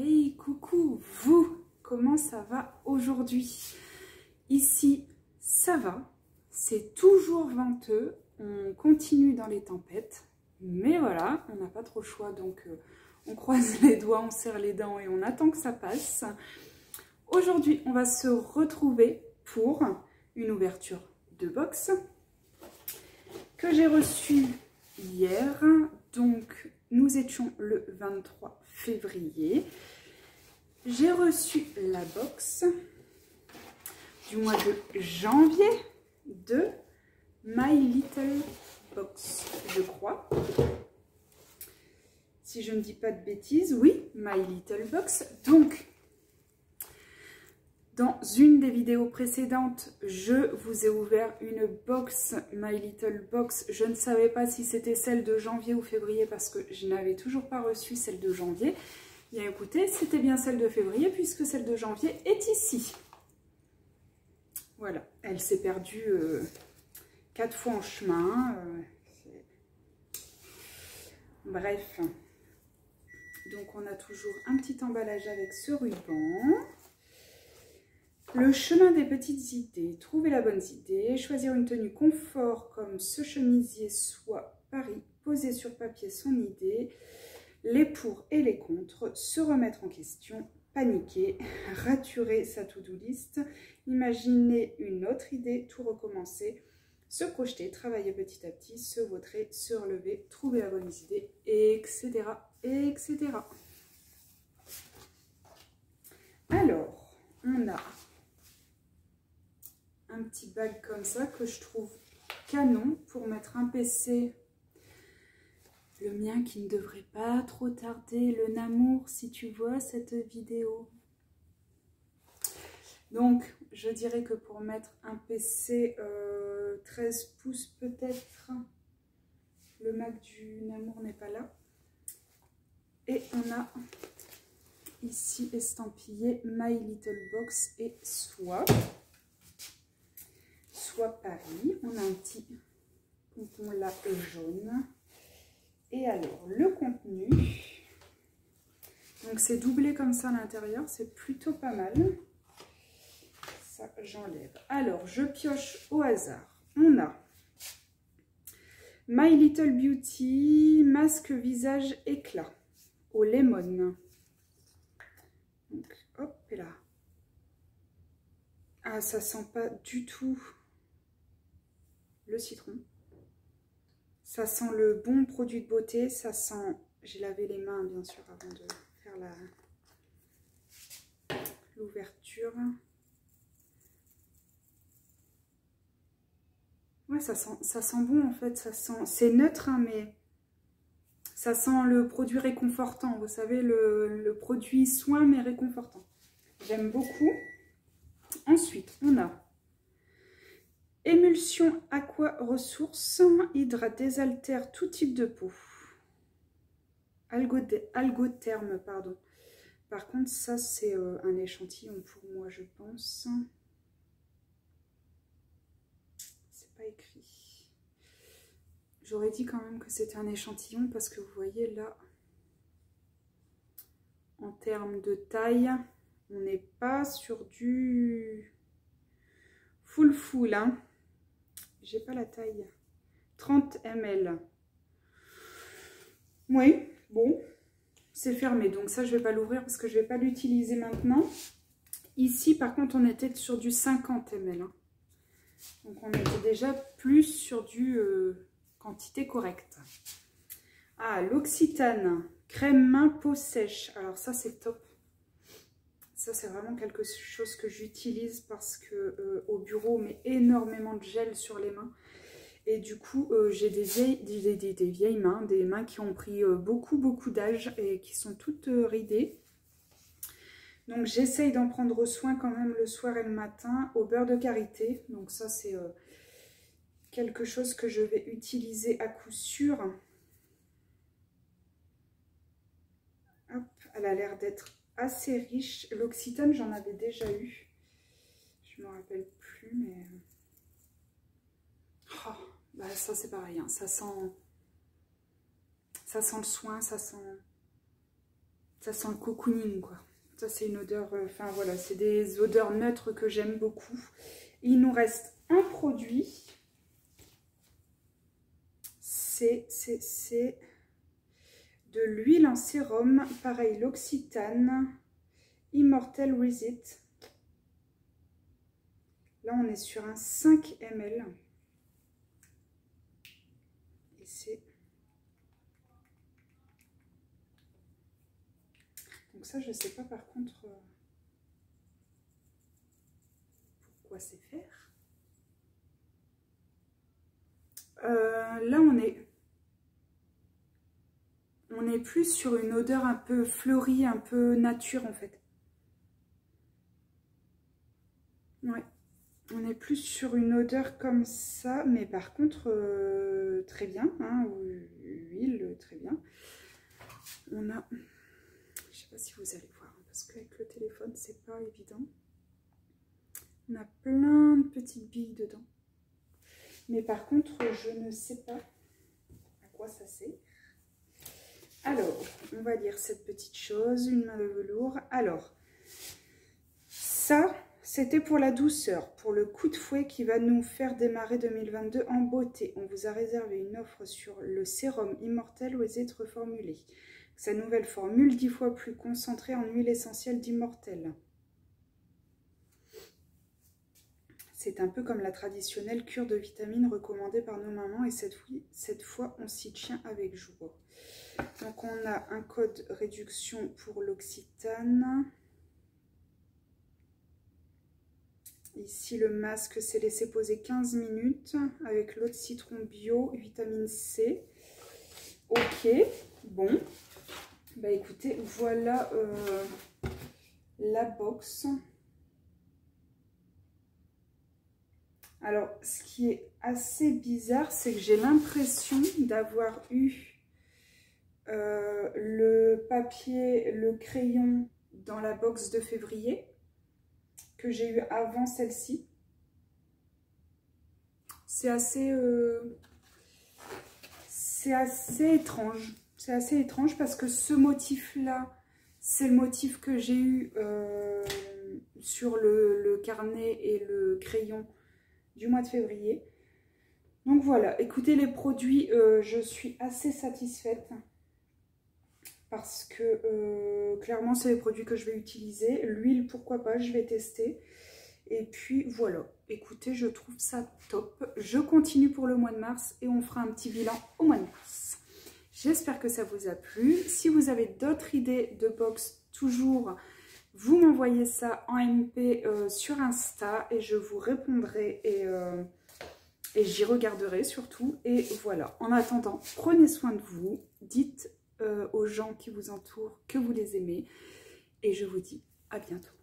Hey, coucou, vous, comment ça va aujourd'hui? Ici, ça va, c'est toujours venteux, on continue dans les tempêtes, mais voilà, on n'a pas trop le choix, donc euh, on croise les doigts, on serre les dents et on attend que ça passe. Aujourd'hui, on va se retrouver pour une ouverture de box que j'ai reçue hier. Donc, nous étions le 23 février. J'ai reçu la box du mois de janvier de My Little Box, je crois. Si je ne dis pas de bêtises, oui, My Little Box. Donc, dans une des vidéos précédentes, je vous ai ouvert une box, My Little Box. Je ne savais pas si c'était celle de janvier ou février parce que je n'avais toujours pas reçu celle de janvier. Bien écoutez, c'était bien celle de février puisque celle de janvier est ici. Voilà, elle s'est perdue euh, quatre fois en chemin. Euh, Bref, donc on a toujours un petit emballage avec ce ruban. Le chemin des petites idées, trouver la bonne idée, choisir une tenue confort comme ce chemisier soit Paris, poser sur papier son idée, les pour et les contre, se remettre en question, paniquer, raturer sa to-do list, imaginer une autre idée, tout recommencer, se projeter, travailler petit à petit, se vautrer, se relever, trouver la bonne idée, etc. etc. Alors, on a un petit bag comme ça que je trouve canon pour mettre un PC. Le mien qui ne devrait pas trop tarder, le Namour, si tu vois cette vidéo. Donc, je dirais que pour mettre un PC 13 euh, pouces peut-être, le Mac du Namour n'est pas là. Et on a ici estampillé My Little Box et soit On a un petit pompon là jaune. Et alors, le contenu. Donc, c'est doublé comme ça à l'intérieur. C'est plutôt pas mal. Ça, j'enlève. Alors, je pioche au hasard. On a My Little Beauty masque visage éclat au lemon. Donc, hop là. Ah, ça sent pas du tout le citron. Ça sent le bon produit de beauté, ça sent... J'ai lavé les mains bien sûr avant de faire la l'ouverture. Ouais, ça sent, ça sent bon en fait, ça sent... C'est neutre, hein, mais ça sent le produit réconfortant. Vous savez, le produit soin mais réconfortant. J'aime beaucoup. Ensuite, on a Émulsion aqua ressources, hydrate, désaltère tout type de peau. Algotherme, pardon. Par contre, ça, c'est euh, un échantillon pour moi, je pense. C'est pas écrit. J'aurais dit quand même que c'était un échantillon parce que vous voyez là, en termes de taille, on n'est pas sur du full full. Hein j'ai pas la taille. 30 ml. Oui, bon, c'est fermé. Donc ça, je vais pas l'ouvrir parce que je vais pas l'utiliser maintenant. Ici, par contre, on était sur du 50 ml. Hein. Donc on était déjà plus sur du euh, quantité correcte. Ah, l'Occitane, crème main peau sèche. Alors ça, c'est top. Ça, c'est vraiment quelque chose que j'utilise parce que euh, au bureau, on met énormément de gel sur les mains. Et du coup, euh, j'ai des vieilles, des, vieilles mains, des mains qui ont pris euh, beaucoup, beaucoup d'âge et qui sont toutes ridées. Donc, j'essaye d'en prendre soin quand même le soir et le matin au beurre de karité. Donc, ça, c'est quelque chose que je vais utiliser à coup sûr. Hop, elle a l'air d'être assez riche. L'Occitane, j'en avais déjà eu. Je me rappelle plus, mais... Oh, bah ça, c'est pareil. Hein. Ça sent... Ça sent le soin, ça sent... Ça sent le cocooning, quoi. Ça, c'est une odeur... Euh, enfin, voilà, c'est des odeurs neutres que j'aime beaucoup. Il nous reste un produit. C'est de l'huile en sérum. Pareil, l'Occitane. Immortel Visit. Là, on est sur un 5 ml. Et c'est... Donc ça, je sais pas par contre euh, pourquoi c'est faire. Euh, là, on est... On est plus sur une odeur un peu fleurie, un peu nature en fait. Ouais. On est plus sur une odeur comme ça, mais par contre, euh, très bien, hein, huile, très bien. On a, je sais pas si vous allez voir, hein, parce qu'avec le téléphone, c'est pas évident. On a plein de petites billes dedans. Mais par contre, je ne sais pas à quoi ça sert. Alors, on va lire cette petite chose, une main de velours. Alors, ça, c'était pour la douceur, pour le coup de fouet qui va nous faire démarrer 2022 en beauté. On vous a réservé une offre sur le sérum immortel aux êtres reformulé. Sa nouvelle formule, dix fois plus concentrée en huile essentielle d'immortel. C'est un peu comme la traditionnelle cure de vitamines recommandée par nos mamans et cette fois, on s'y tient avec joie. Donc on a un code réduction pour l'Occitane. Ici, le masque s'est laissé poser 15 minutes avec l'eau de citron bio, vitamine C. Ok, bon. Bah écoutez, voilà euh, la box. Alors, ce qui est assez bizarre, c'est que j'ai l'impression d'avoir eu euh, le papier, le crayon dans la box de février que j'ai eu avant celle-ci. C'est assez, euh, étrange. C'est assez étrange parce que ce motif-là, c'est le motif que j'ai eu euh, sur le, carnet et le crayon du mois de février. Donc voilà, écoutez les produits, euh, je suis assez satisfaite parce que euh, clairement c'est les produits que je vais utiliser. L'huile pourquoi pas, je vais tester. Et puis voilà, écoutez je trouve ça top. Je continue pour le mois de mars et on fera un petit bilan au mois de mars. J'espère que ça vous a plu. Si vous avez d'autres idées de box, toujours vous m'envoyez ça en MP euh, sur Insta et je vous répondrai et, euh, et j'y regarderai surtout. Et voilà, en attendant, prenez soin de vous, dites euh, aux gens qui vous entourent que vous les aimez. Et je vous dis à bientôt.